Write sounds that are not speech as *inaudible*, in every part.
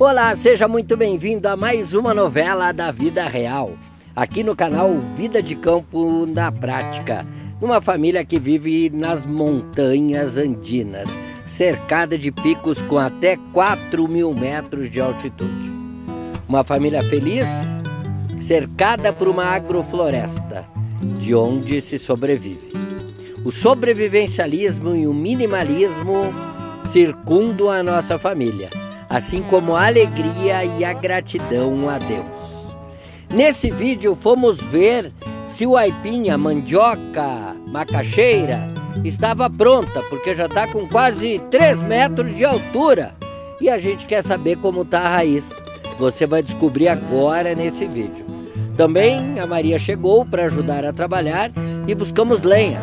Olá, seja muito bem-vindo a mais uma novela da vida real, aqui no canal Vida de Campo na Prática, uma família que vive nas montanhas andinas, cercada de picos com até 4 mil metros de altitude. Uma família feliz, cercada por uma agrofloresta, de onde se sobrevive. O sobrevivencialismo e o minimalismo circundam a nossa família assim como a alegria e a gratidão a Deus. Nesse vídeo fomos ver se o aipim, a mandioca, macaxeira, estava pronta, porque já está com quase 3 metros de altura. E a gente quer saber como está a raiz. Você vai descobrir agora nesse vídeo. Também a Maria chegou para ajudar a trabalhar e buscamos lenha.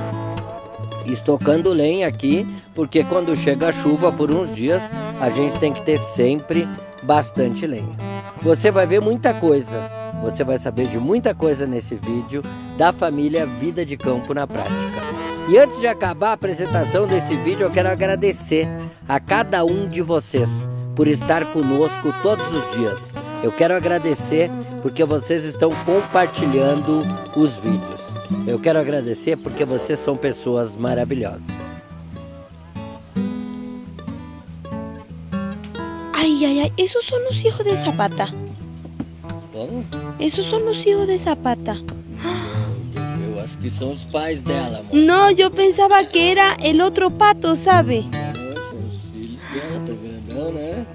Estocando lenha aqui, porque quando chega a chuva por uns dias, a gente tem que ter sempre bastante lenha. Você vai ver muita coisa, você vai saber de muita coisa nesse vídeo da família Vida de Campo na Prática. E antes de acabar a apresentação desse vídeo, eu quero agradecer a cada um de vocês por estar conosco todos os dias. Eu quero agradecer porque vocês estão compartilhando os vídeos. Eu quero agradecer porque vocês são pessoas maravilhosas. Ay, ay, ay, esos son los hijos de Zapata. Como? Esos son los hijos de Zapata. Eu acho que são os pais dela, amor. No, yo pensaba que era el otro pato, ¿sabe? Não, são os filhos dela, tá grandão, né?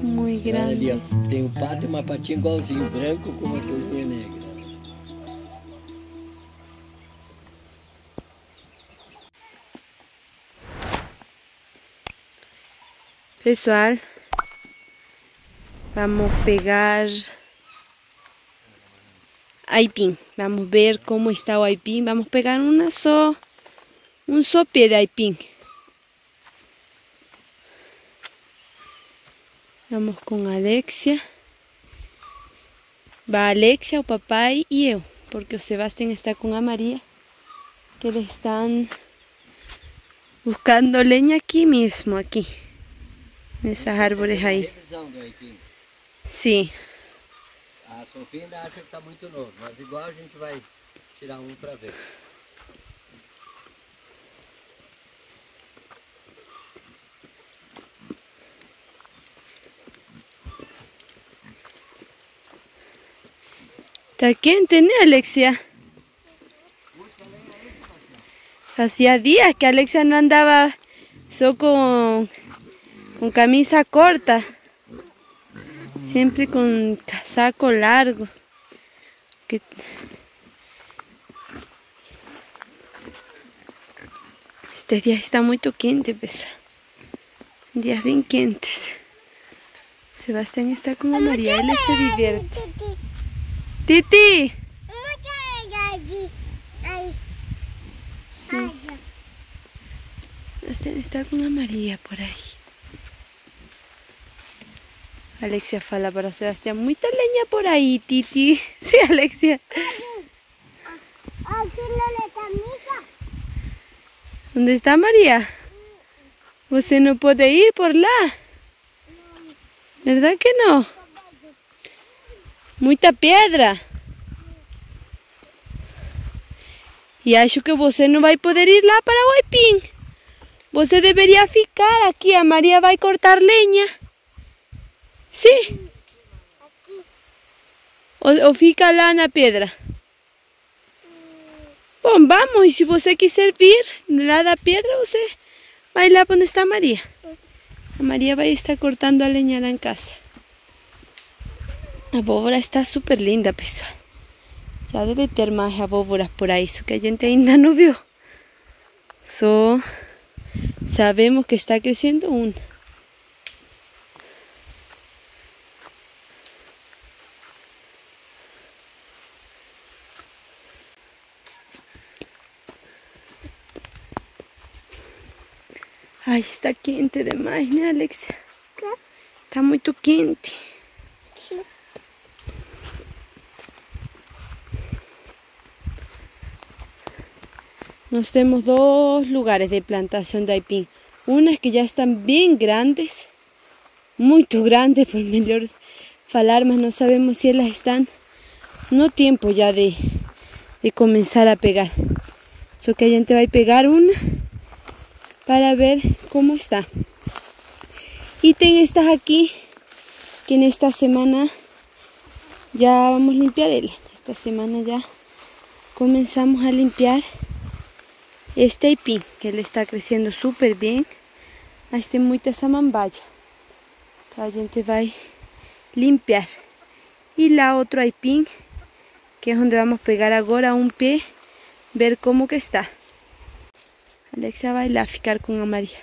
Muy Olha ali, grande. ó, tem um pato e uma patinha igualzinho, branco com uma coisinha negra. Pessoal, vamos pegar aipim. Vamos ver cómo está o aipim. Vamos pegar una só, un só pé de aipim. Vamos con Alexia. Va Alexia, o papai y eu, porque o Sebastián está con a María, que le están buscando leña aquí mismo, aquí. Aí. Revisão do aipim. Sim. A Sofia ainda acha que tá muito novo, mas igual a gente vai tirar um pra ver. Tá quente, né, Alexia? Hacía días que Alexia no andaba solo con, con camisa corta. Siempre con casaco largo. Que... Este día está muy quente, pues. Días bien quentes. Sebastián está con la María, él se divierte. Titi, Sebastián está con a María por ahí. Alexia fala para Sebastián, muita leña por ahí, Titi. *laughs* Sí, Alexia. ¿Dónde está María? Você no puede ir por lá. ¿Verdad que no? Muita pedra. E acho que você não vai poder ir lá para o Aipim. Você deveria ficar aqui. A Maria vai cortar lenha. Sim? Ou, ou fica lá na pedra? Bom, vamos. E se você quiser vir lá da pedra, você vai lá onde está a Maria. A Maria vai estar cortando a lenha lá casa. A abóbora está súper linda, pessoal. Já deve ter mais abóboras por aí, só que a gente ainda não viu. Só sabemos que está crescendo uma. Ai, está quente demais, né, Alexia? Está muito quente. Nos tenemos dos lugares de plantación de aipín. Unas que ya están bien grandes muy grandes, por mejor falar, mas no sabemos si ellas están no tiempo ya de, de comenzar a pegar. So que a gente va a pegar una para ver cómo está. Y ten estas aquí que en esta semana ya vamos a limpiar Esta semana ya comenzamos a limpiar este pin que le está creciendo súper bien. Mas tem muita samambaia. Então a gente vai limpiar. Y la otro aipim que es donde vamos a pegar ahora un pie, ver cómo que está. Alexia va a ir a ficar con a María.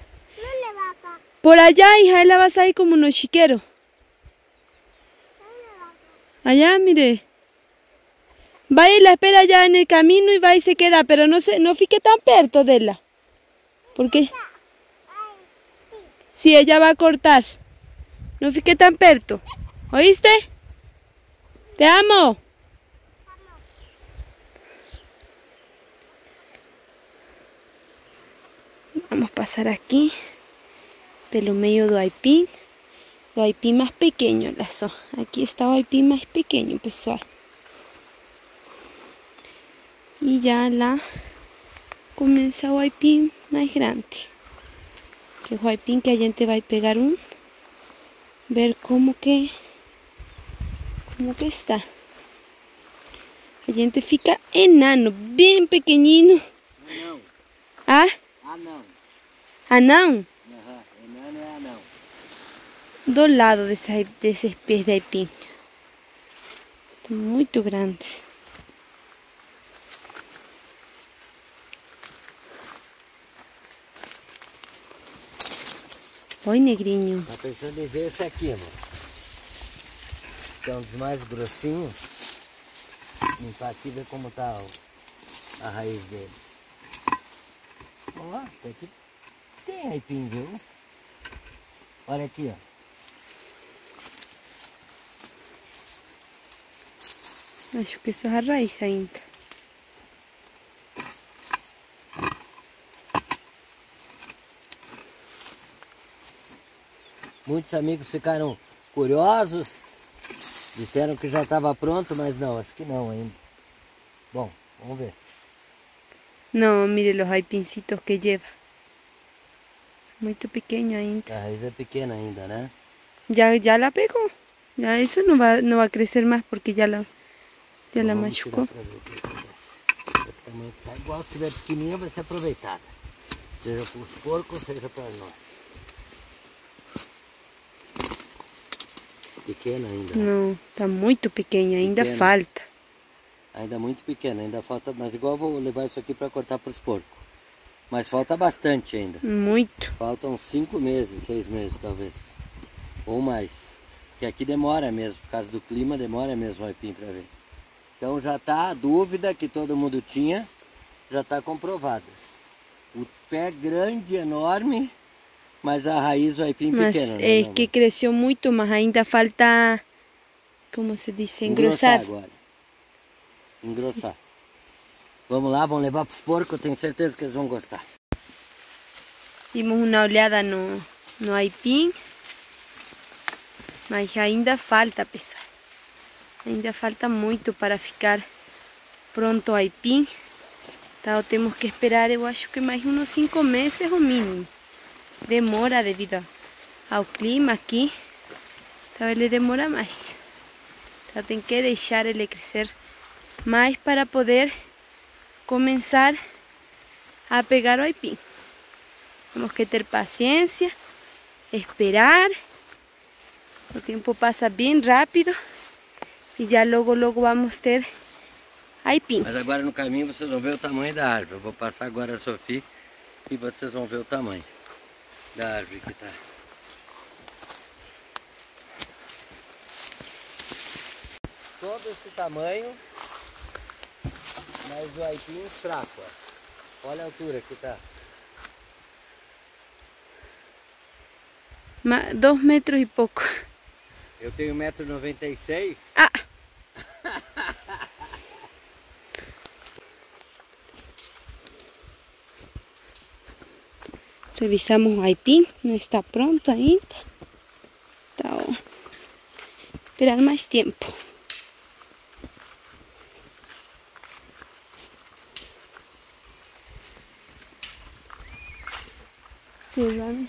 Por allá, hija, ella va a salir como unos chiqueros. Allá, mire. Va y la espera allá en el camino y va y se queda, pero no se, no fique tan perto de ella. Porque si ella va a cortar. No fique tan perto. ¿Oíste? Te amo. Vamos a pasar aquí. Pelo medio do aipim. Do aipim más pequeño, lazo. Aquí está o aipim más pequeño, pessoal. Y ya la comienza o aipim más grande. Que o aipim que a gente vai pegar un. Ver como que como que está. A gente fica enano, bem pequenino. Não. Ah? Anão. Anão? Aham, enano é anão. Do lado desse, desses pés de aipim. Estão muito grandes. Oi, negrinho. Tá pensando em ver esse aqui, mano. Que é um dos mais grossinhos. Limpar aqui ver como tá a raiz dele. Ó, tem aqui. Tem aipim, viu? Olha aqui, ó. Acho que isso é a raiz ainda. Muitos amigos ficaram curiosos, disseram que já estava pronto, mas não, acho que não ainda. Bom, vamos ver. Não, mire os aipincitos que lleva. Muito pequeno ainda. A raiz é pequena ainda, né? Ya, ya la pegó. Ya eso no va, no va a crecer más porque ya la, ya la Vamos tirar machucó. pra ver o que acontece. O tamanho que tá igual, se tiver pequenininha vai ser aproveitada. Seja para os porcos, seja para nós. Pequena ainda. né? Não, tá muito pequena, ainda Pequena. falta. Ainda muito pequena, ainda falta, mas igual eu vou levar isso aqui para cortar para os porcos. Mas falta bastante ainda. Muito. Faltam cinco meses, seis meses talvez. Ou mais. Que aqui demora mesmo, por causa do clima, demora mesmo o aipim para ver. Então já está a dúvida que todo mundo tinha, já está comprovada. O pé grande, enorme, mas a raiz o aipim Mas pequeno. né, é meu que cresceu muito, mas ainda falta, como se diz, engrossar. agora. Engrossar. Vamos lá, vamos levar para os porcos, tenho certeza que eles vão gostar. Dimos uma olhada no, no aipim, mas ainda falta, pessoal. Ainda falta muito para ficar pronto o aipim. Então temos que esperar, eu acho que mais uns cinco meses o mínimo. Demora devido ao clima aqui. Então ele demora mais. Então tem que deixar ele crescer mais para poder começar a pegar o aipim. Temos que ter paciência, esperar. O tempo passa bem rápido e já logo logo vamos ter aipim. Mas agora no caminho vocês vão ver o tamanho da árvore. Vou passar agora a Sofia e vocês vão ver o tamanho da árvore que está. Todo esse tamanho, mas o aipim fraco. Ó. Olha a altura que tá. Ma- Dois metros e pouco. Eu tenho 1,96m. Ah! Revisamos o aipim, não está pronto ainda. costado esperar más tiempo.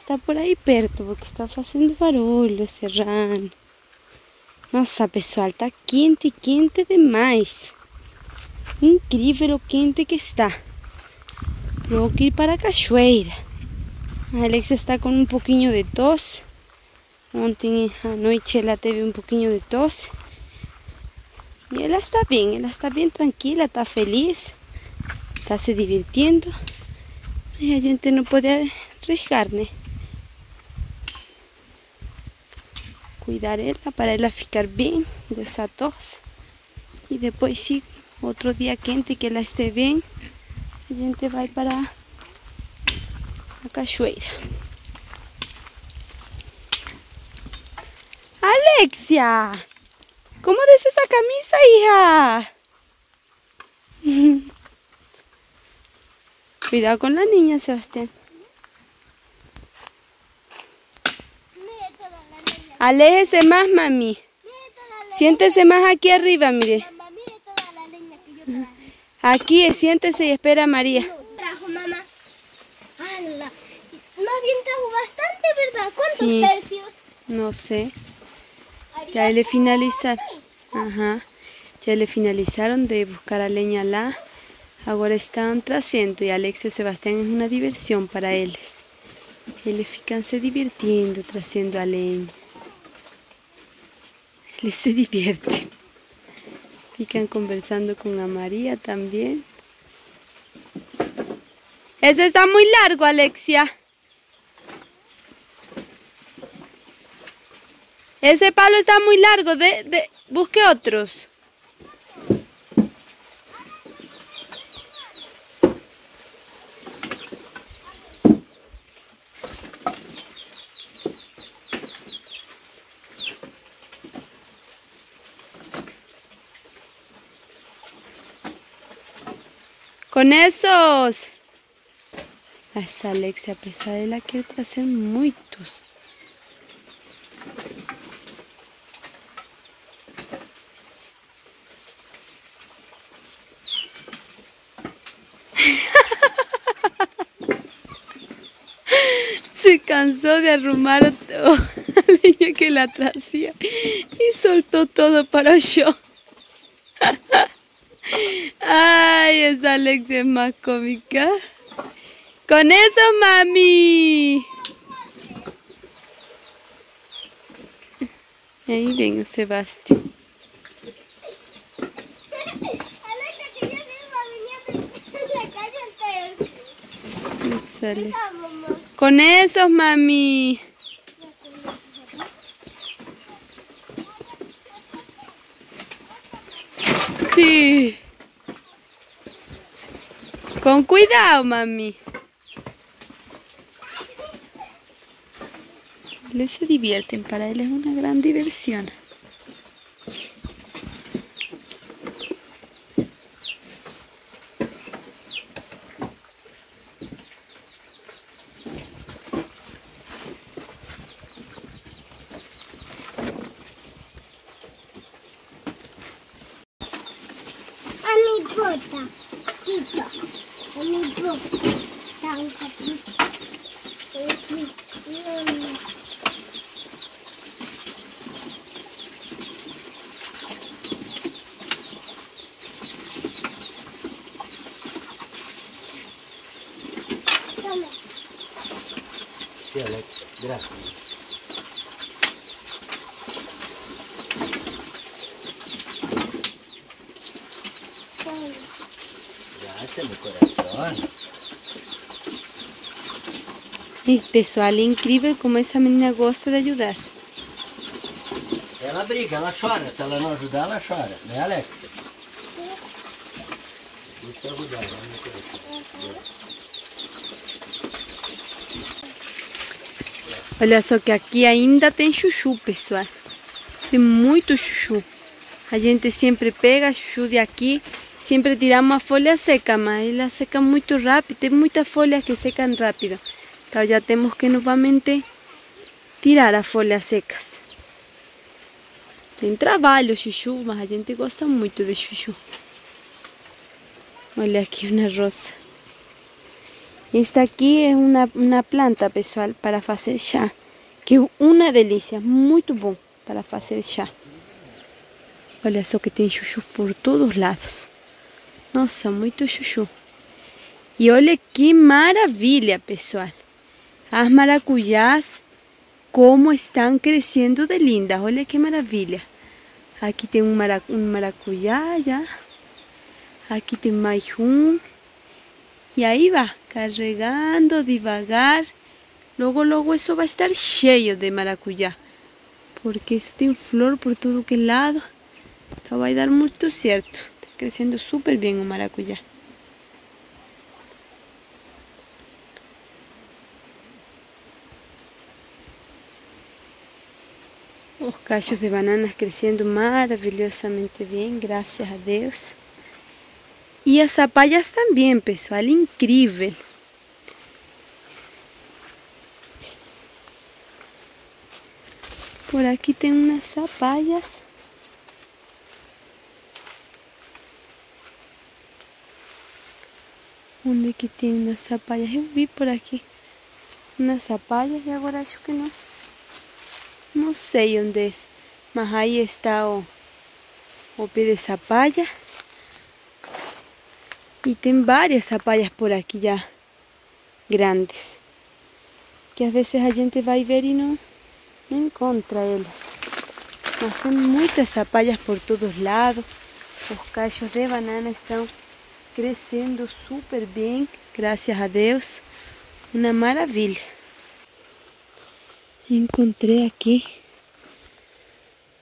Está por aí perto, porque está fazendo barulho, Serrano. Nossa, pessoal, está quente, quente demais. Incrível o quente que está. Tengo que ir para a cachoeira. A Alex está com um pouquinho de tos. Ontem à noite ela teve um pouquinho de tos. E ela está bem, ela está bem tranquila, está feliz, está se divertindo. E a gente não pode arriesgar, né? Cuidar ela para ela ficar bem dessa tos. E depois, sim, outro dia quente que ela esteja bem, a gente vai para a cachoeira. Alexia, ¿cómo des esa camisa, hija? *laughs* Cuidado con la niña, Sebastián. Aléjese más, mami. Siéntese más aquí arriba, mire. Aquí, siéntese y espera a María. Trajo mamá. Más bien trajo bastante, ¿verdad? ¿Cuántos tercios? No sé. Ya le finalizaron. Ajá. Ya le finalizaron de buscar a leña lá. Agora están trazendo e Alex e Sebastián é uma diversão para eles. Eles ficam se divertindo, trazendo a lenha. Eles se divertem. Ficam conversando com a Maria também. Esse está muito largo, Alexia. Ese palo está muy largo, de, de, busque otros. Con esos. Esa Alexia pesadela que trazer muitos. *laughs* Se cansó de arrumar a la niña que la tracía y soltó todo para yo. Ay, esa Alex es más cómica. Con eso, mami. Ahí venga Sebastián. Con esos, mami. Sí. Con cuidado, mami. Les se divierten, para él es una gran diversión. Mi corazón. E pessoal, é incrível como essa menina gosta de ajudar. Ela briga, ela chora. Se ela não ajudar, ela chora. Né, Alex? Ajudar, né, meu coração? Olha só que aqui ainda tem chuchu, pessoal. Tem muito chuchu. A gente sempre pega chuchu de aqui, sempre tiramos a folha seca, mas ela seca muito rápido. Tem muitas folhas que secam rápido. Então já temos que novamente tirar as folhas secas. Tem trabalho chuchu, mas a gente gosta muito de chuchu. Olha aqui uma rosa. Esta aqui é uma, uma planta, pessoal, para fazer chá. Que é uma delícia, muito bom para fazer chá. Olha só que tem chuchu por todos lados. Nossa, muito chuchu. E olha que maravilha, pessoal. As maracujás, como estão crescendo de lindas. Olha que maravilha. Aqui tem um, marac um maracujá já. Aqui tem mais um. E aí vai, carregando devagar. Logo, logo isso vai estar cheio de maracujá. Porque isso tem flor por todo que lado. Então vai dar muito certo. Está crescendo super bem o maracujá. Os cachos de bananas crescendo maravilhosamente bem, graças a Deus. E as zapalhas também, pessoal, incrível. Por aqui tem umas zapalhas. Onde que tem umas zapalhas? Eu vi por aqui umas zapalhas e agora acho que não. Não sei onde é, mas aí está o, o pé de zapalha. E tem várias zapalhas por aqui já grandes. Que às vezes a gente vai ver e não, não encontra elas. Mas tem muitas por todos lados. Os cachos de banana estão crescendo super bem, graças a Deus. Uma maravilha. Encontrei aqui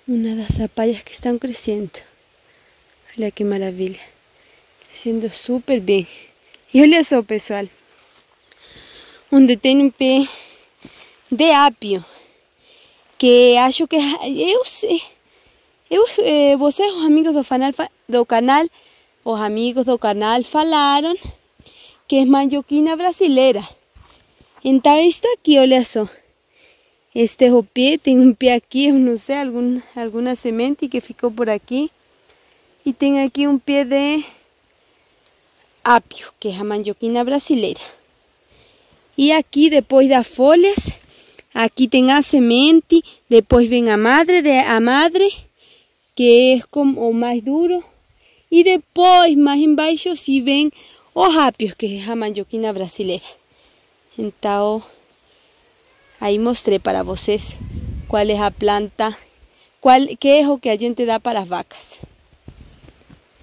uma das zapalhas que estão crescendo. Olha que maravilha. Crescendo super bem. E olha só, pessoal. Onde tem um pé de apio. Que acho que eu sei. Eu, eh, os amigos do canal, do canal, os amigos do canal falaram que é mandioquina brasileira. Então, isto aqui, olha só. Este es o pie, tem um pé aqui, eu não sei, semente que ficou por aqui. E tem aqui um pé de apio, que é a mandioquina brasileira. E aqui, depois das folhas, aqui tem a semente, depois vem a madre, de, a madre que é como o duro. E depois, mais embaixo, sim vem os apios, que é a mandioquina brasileira. Então, Aí mostrei para vocês qual é a planta, qual, que é que a gente dá para as vacas.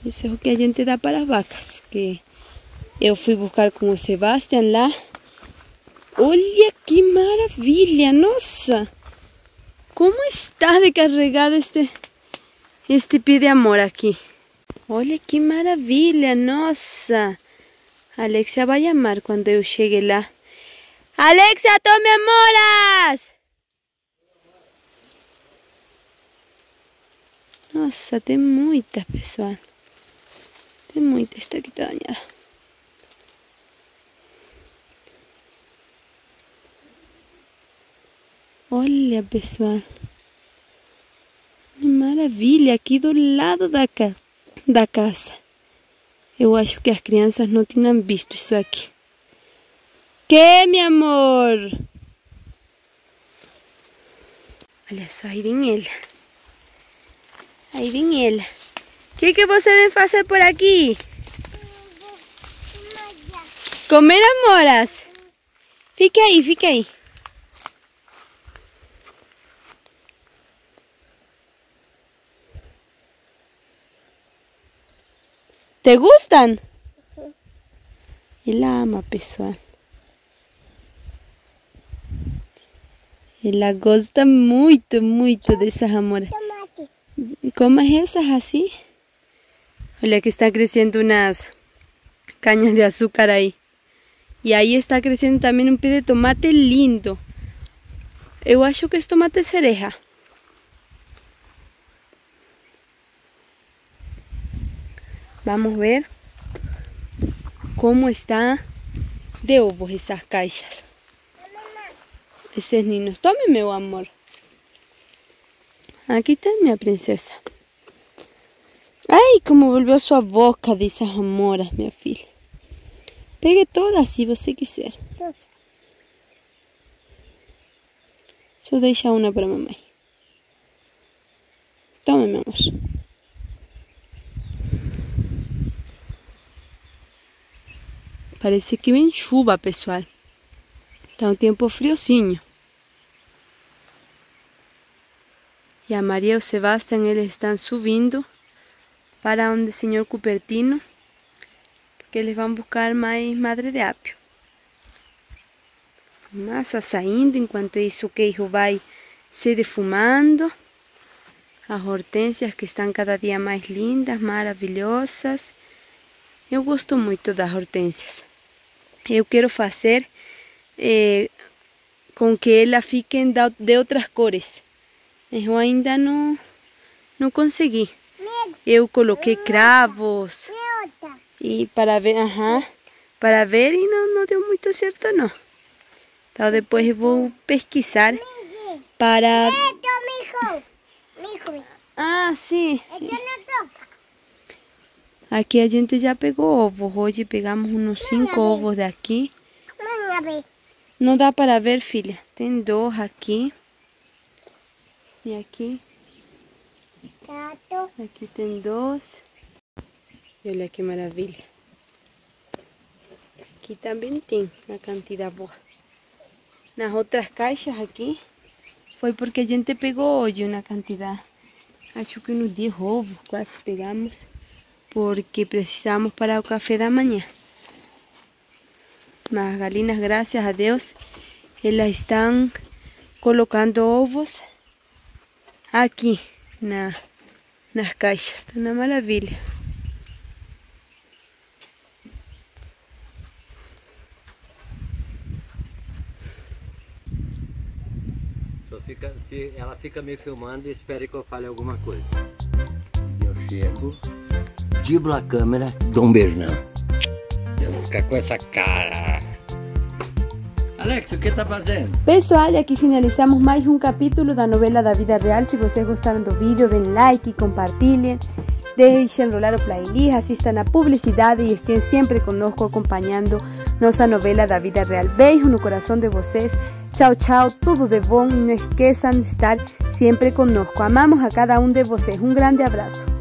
Isso é o que a gente dá para as vacas, que eu fui buscar com o Sebastião lá. Olha que maravilha, nossa! Como está de carregado este, este pé de amor aqui. Olha que maravilha, nossa! Alexia vai amar quando eu chegue lá. Alexia, tome amoras! Nossa, tem muitas, pessoal. Tem muita. Esta aqui tá dañada. Olha, pessoal. Maravilha, aqui do lado da, ca da casa. Eu acho que as crianças não tinham visto isso aqui. Que, mi amor? Olha só, aí vem ele. Aí vem ele. O que, que você vem fazer por aqui? Comer amoras. Fique aí, fique aí. ¿Te gustan? Ele ama, pessoal. Ela gosta muito, muito dessas amoras. Como essas assim? Olha que está crescendo umas cañas de açúcar aí. E aí está crescendo também um pé de tomate lindo. Eu acho que é tomate cereja. Vamos ver como está de ovos essas caixas. Esses niños. Tome, meu amor. Aquí está mi princesa. Ay, como volvió su boca de esas amoras, mi filha. Pegue todas se você quiser. Dos. Só deixa una para mamãe. Toma, mi amor. Parece que vem chuva, pessoal. Está um tempo friozinho. E a Maria e o Sebastião, eles estão subindo para onde o senhor Cupertino, porque eles vão buscar mais madre de apio. Massa saindo, enquanto isso o queijo vai se defumando. As hortênsias que estão cada dia mais lindas, maravilhosas. Eu gosto muito das hortênsias. Eu quero fazer eh, com que elas fiquem de outras cores. Eu ainda não, não consegui. Eu coloquei cravos e para ver, aham, para ver e não, não deu muito certo não. Então depois eu vou pesquisar para... Ah, sim. Aqui a gente já pegou ovos. Hoje pegamos uns cinco ovos daqui. Não dá para ver, filha. Tem dois aqui. E aqui. Aqui tem dois. E olha que maravilha. Aqui também tem uma quantidade boa. Nas outras caixas aqui, foi porque a gente pegou hoje uma quantidade. Acho que uns 10 ovos quase pegamos. Porque precisamos para o café da manhã. Mas as galinas, graças a Deus, elas estão colocando ovos aqui na, nas caixas. Está uma maravilha. Fica, fi- ela fica me filmando e espera que eu fale alguma coisa. Eu chego, diblo a câmera, dou um beijo nela. Ela fica com essa cara. Alex, o que tá fazendo? Pessoal, e aqui finalizamos mais um capítulo da novela da vida real. Se vocês gostaram do vídeo, deem like, compartilhem, deixem rolar o playlist, assistam a publicidade e estejam sempre conosco acompanhando nossa novela da vida real. Beijo no coração de vocês. Tchau, tchau, tudo de bom e não esqueçam de estar sempre conosco. Amamos a cada um de vocês. Um grande abraço.